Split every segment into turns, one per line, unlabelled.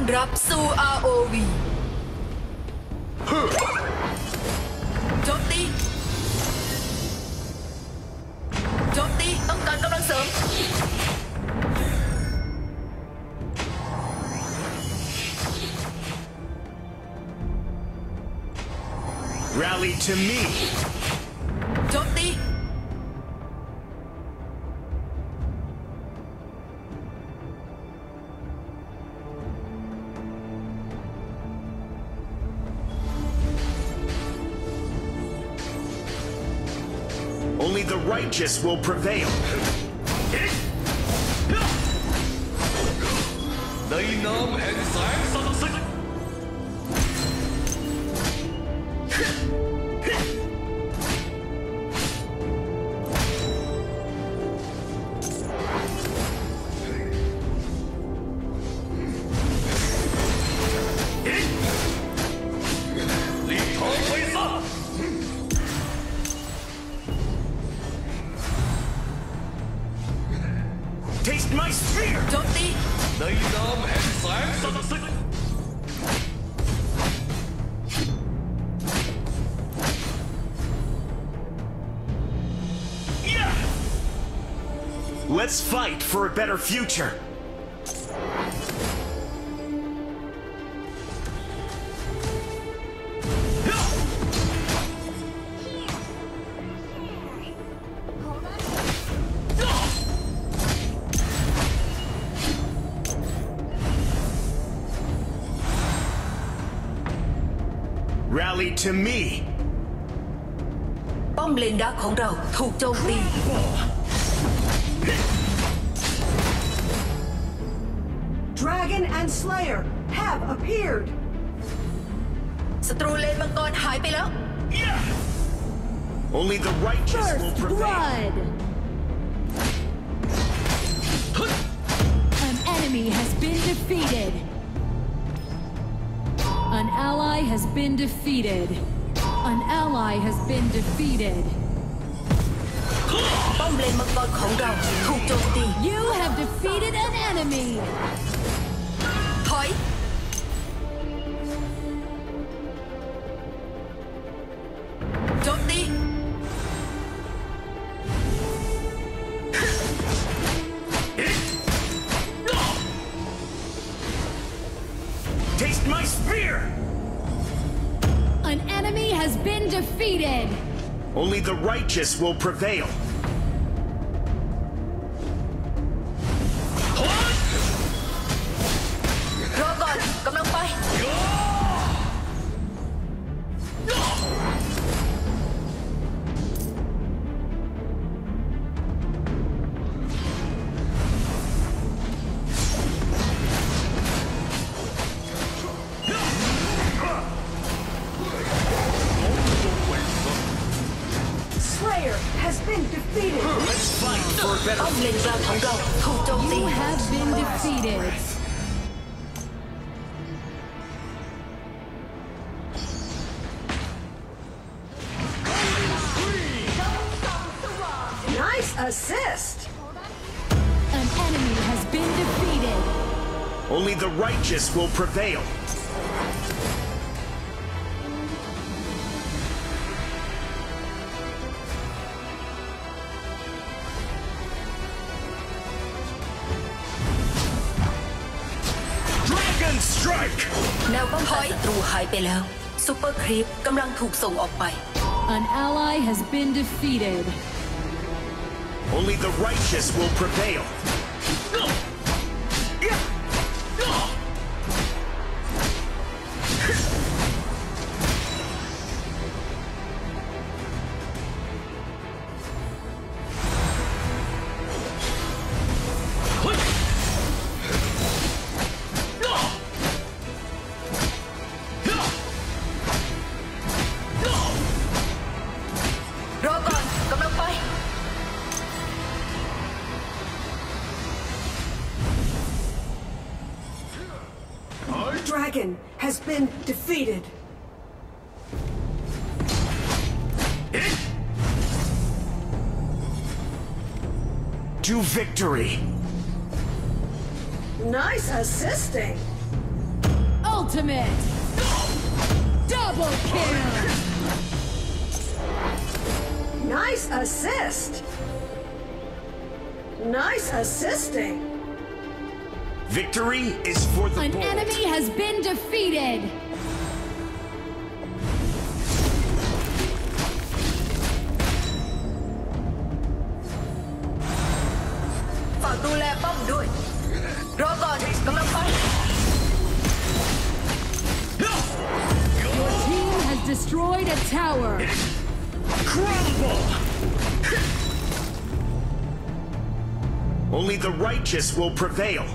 อนรับสู่ ROV โจมตีโจมตีต้องการกำลังเสริม
Rally to me.
โจมตี
Only the righteous will prevail.
Thy name
and My spear!
Don't they? They dumb and slam.
Let's fight for a better future! Rally to me.
ป้อมเลนดักของเราถูกโจมตี
Dragon and Slayer have appeared.
ศัตรูเลนมังกรหายไปแล้ว
Only the righteous will
First
prevail.
blood. An enemy has been defeated. ally has been defeated. An ally has been defeated. You have defeated an enemy! Been defeated.
Only the righteous will prevail. Let's fight for a better.
You have been defeated.
Nice assist.
An enemy has been defeated.
Only the righteous will prevail. Dragon Strike!
แนวป้องกันศัตรูหายไปแล้วซูเปอร์ครีปกำลังถูกส่งออกไป
An ally has been defeated.
Only the righteous will prevail.
Has been defeated.
To victory!
Nice assisting.
ultimate! Double kill!
Nice assist. Nice assisting.
Victory is for the
An
bold.
enemy has been defeated!
ฝากดูแลป้อมด้วย รอก่อนกำลังไป
Your team has destroyed a tower!
Crumble! Only the righteous will prevail.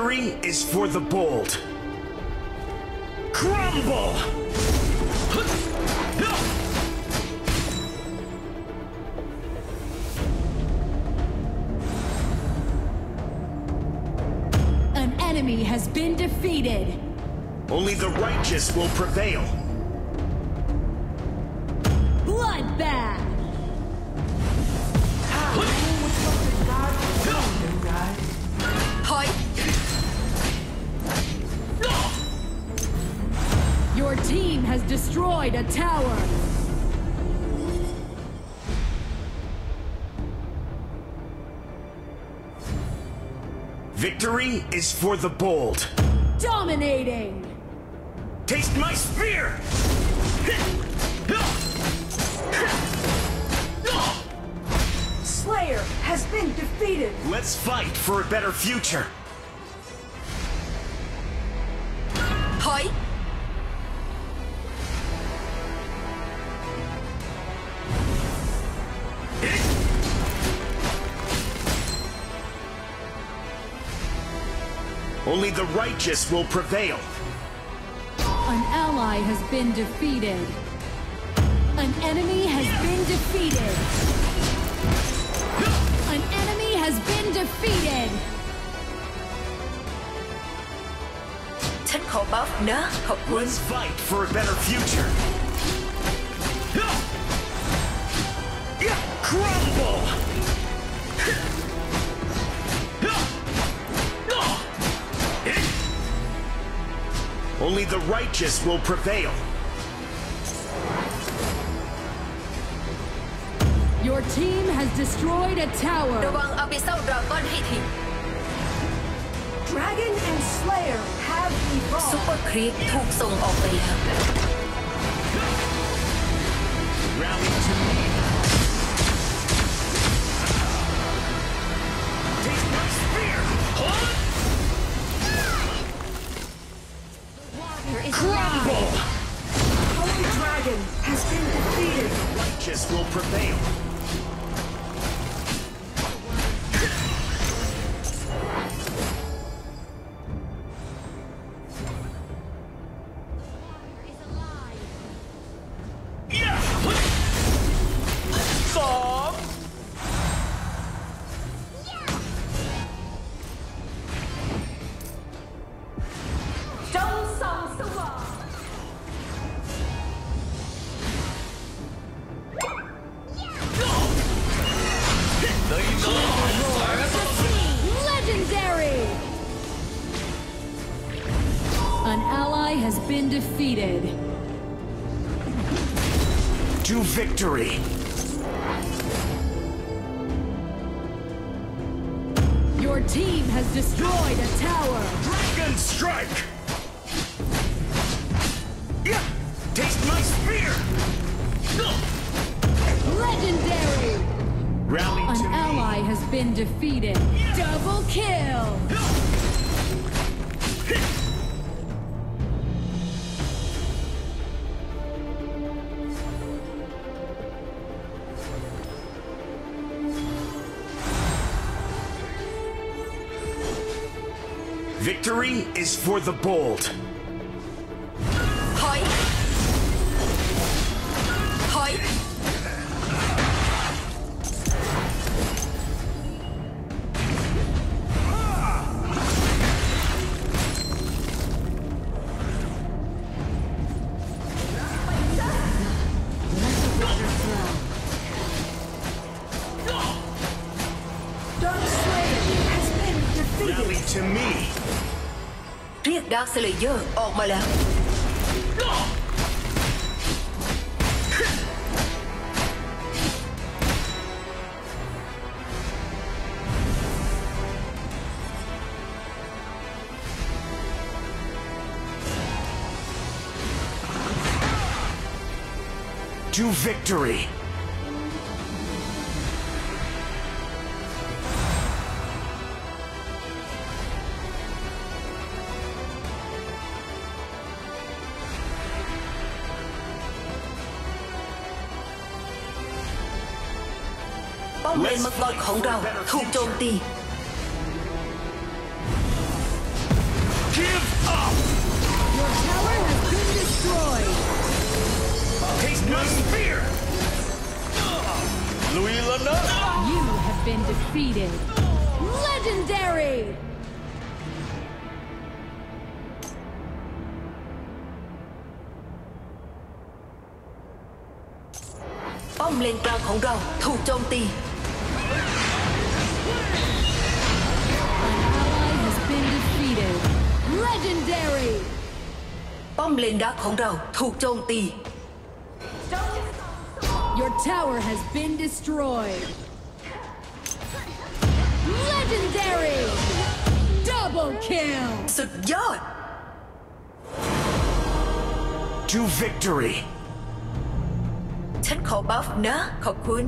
Victory is for the bold. Crumble!
An enemy has been defeated!
Only the righteous will prevail.
Bloodbath! Your team has destroyed a tower!
Victory is for the bold.
Dominating!
Taste my spear!
Slayer has been defeated.
Let's fight for a better future. Only the righteous will prevail.
An ally has been defeated. An enemy has been defeated. An enemy has been defeated.
Let's fight for a better future. Only the righteous will prevail.
Your team has destroyed a
ระ
tower.
วังอาบิเซลดราก้อนให้ที
Dragon and Slayer have
ซุป
evolved.
เปอร์ครีปถูกส่งออกไปแล้ว
Rally to me. Righteous will prevail. Victory!
Your team has destroyed a tower.
Dragon strike! Yeah! Taste my spear!
Legendary!
Rally
An
to me.
ally has been defeated. Double kill!
Victory is for the bold.
เรียกดาร์คสเลเยอร์ออกมาแล้ว
To victory.
Bom lên mặt
Give up!
Your tower has been destroyed!
Take no fear! Louis Lana!
You have been defeated! Legendary!
เลนกลางของเราถูกโจมตี
Ally has been defeated. Legendary!
ป้อมเลนดักของเราถูกโจมตี
Your tower has been destroyed. Legendary! Double kill!
สุดยอด
To victory.
ฉันขอบัฟนะ ขอบคุณ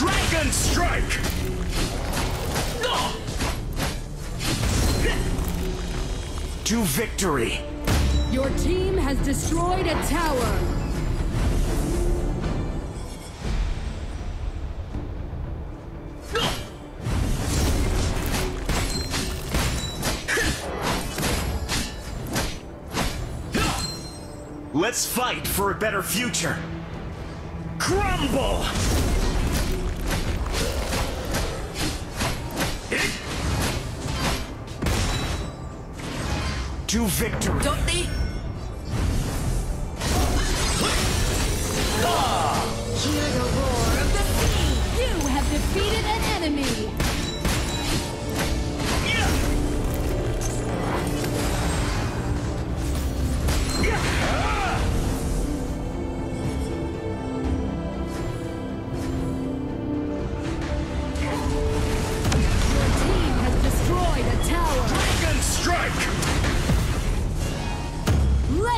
Dragon strike! To victory.
Your team has destroyed a tower.
Let's fight for a better future. Crumble! To victory.
Don't
they? Ah! Hear the roar of the sea! You have defeated
an enemy!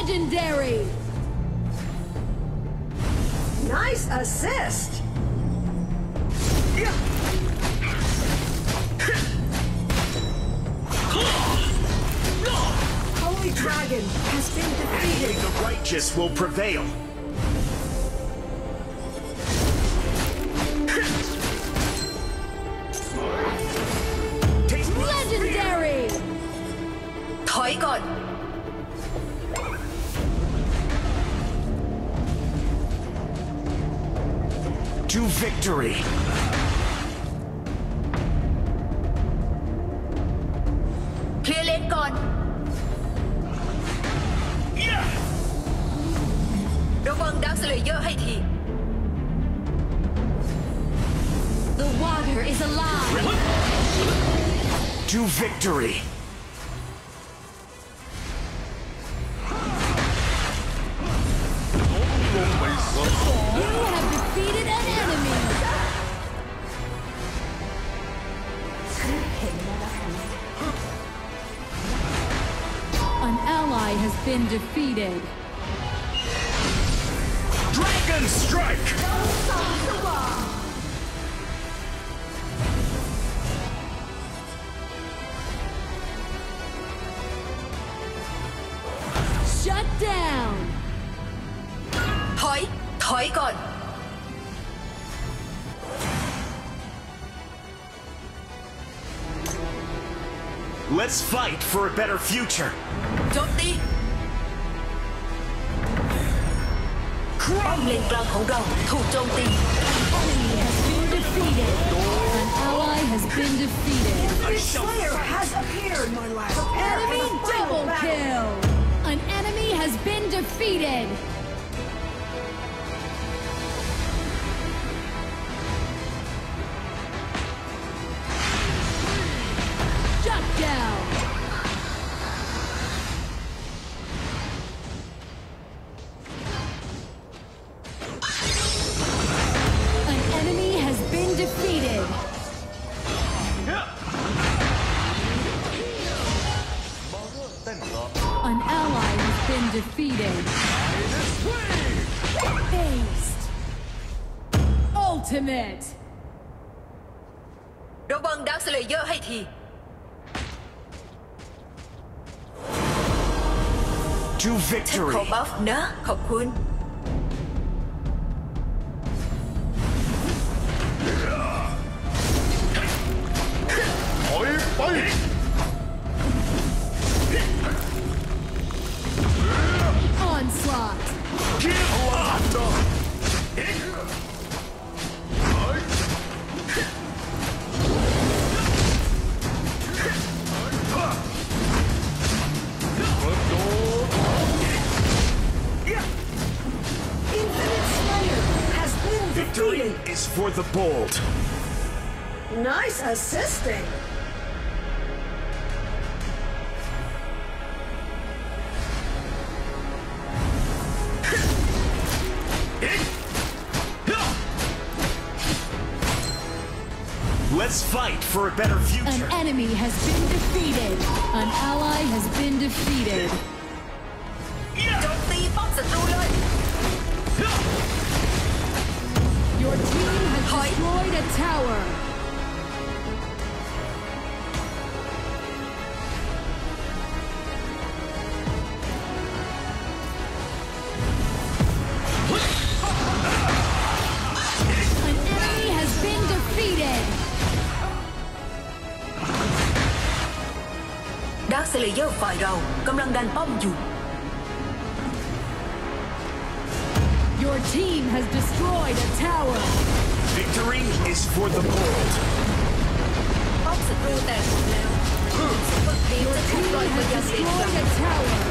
Legendary!
Nice assist. Holy Dragon has been defeated.
the righteous will prevail. to victory.
Clear lane gone. Yeah.
The water is alive.
To victory.
An ally has been defeated.
Dragon strike! Let's fight for a better future.
Chốt đi. Bom lên clan khổng
đầu, thủ trông tin. An ally has been defeated.
A slayer has appeared, my lad.
Enemy double kill. An enemy has been defeated. Shut down. Ultimate.
ระวังดักสเลเยอร์ให้ที
To
ฉัน
victory.
ขอบัฟนะ ขอบคุณ
assisting.
Let's fight for a better future.
An enemy has been defeated. An ally has been defeated. Your team has destroyed a tower.
กสเลเยอร์ฝ่ายเรากำลังดันป้อมอยู่
Your team has destroyed a tower.
Victory is for the bold.
ป้อมศัตรูแตกหมดแล้วซุปเปอร์ครีป
Your
จะถูก
team
ปล่อยไป
has
ยังเลนกลาง
destroyed a tower.